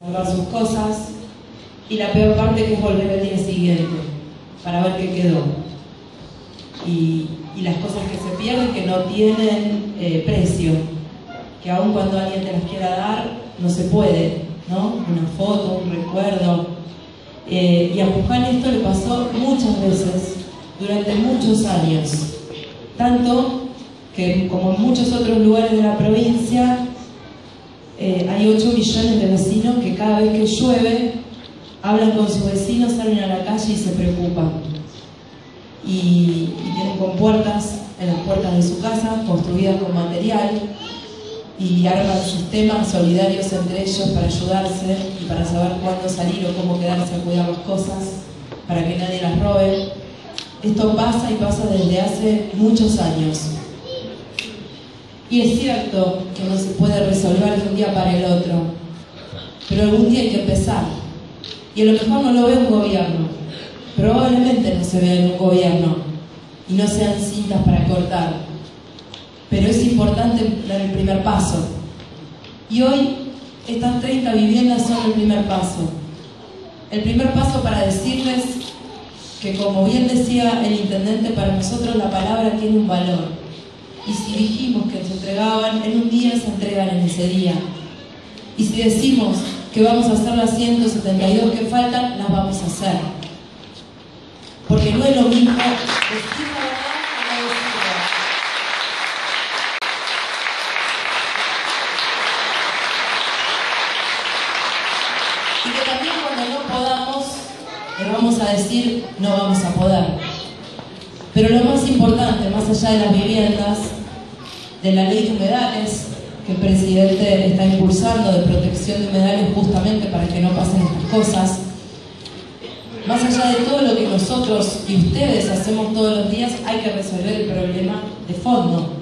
sus cosas y la peor parte que es volver al día siguiente para ver qué quedó. Y, y las cosas que se pierden que no tienen eh, precio, que aun cuando alguien te las quiera dar, no se puede, ¿no? Una foto, un recuerdo. Eh, y a Puján esto le pasó muchas veces, durante muchos años. Tanto que, como en muchos otros lugares de la provincia, eh, hay 8 millones de vecinos que cada vez que llueve hablan con sus vecinos, salen a la calle y se preocupan. Y, y tienen compuertas en las puertas de su casa, construidas con material, y arman sistemas solidarios entre ellos para ayudarse y para saber cuándo salir o cómo quedarse a cuidar las cosas, para que nadie las robe. Esto pasa y pasa desde hace muchos años. Y es cierto que no se puede resolver de un día para el otro, pero algún día hay que empezar. Y a lo mejor no lo ve un gobierno, probablemente no se vea en un gobierno y no sean cintas para cortar, pero es importante dar el primer paso. Y hoy estas 30 viviendas son el primer paso. El primer paso para decirles que, como bien decía el intendente, para nosotros la palabra tiene un valor y si dijimos que se entregaban en un día, se entregan en ese día. Y si decimos que vamos a hacer las 172 que faltan, las vamos a hacer. Porque no es lo mismo decir la verdad que no decirla. Y que también cuando no podamos, le vamos a decir no vamos a poder. Pero lo más importante, más allá de las viviendas, de la ley de humedales que el presidente está impulsando de protección de humedales justamente para que no pasen estas cosas. Más allá de todo lo que nosotros y ustedes hacemos todos los días, hay que resolver el problema de fondo,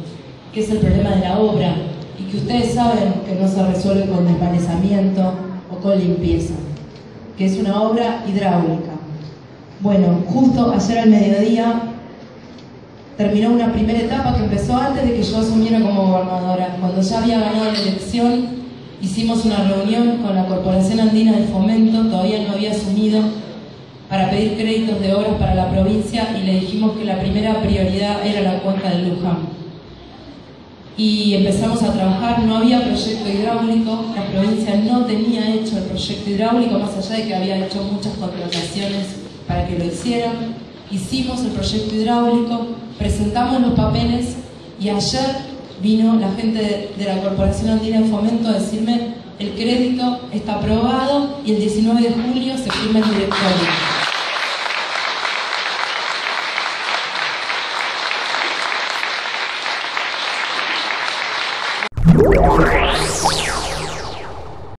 que es el problema de la obra, y que ustedes saben que no se resuelve con desvanezamiento o con limpieza, que es una obra hidráulica. Bueno, justo ayer al mediodía terminó una primera etapa que empezó antes de que yo asumiera como gobernadora. Cuando ya había ganado la elección, hicimos una reunión con la Corporación Andina de Fomento, todavía no había asumido, para pedir créditos de obras para la provincia y le dijimos que la primera prioridad era la cuenca del Luján. Y empezamos a trabajar, no había proyecto hidráulico, la provincia no tenía hecho el proyecto hidráulico, más allá de que había hecho muchas contrataciones para que lo hicieran. Hicimos el proyecto hidráulico, presentamos los papeles y ayer vino la gente de, la Corporación Andina de Fomento a decirme el crédito está aprobado y el 19 de julio se firma el directorio.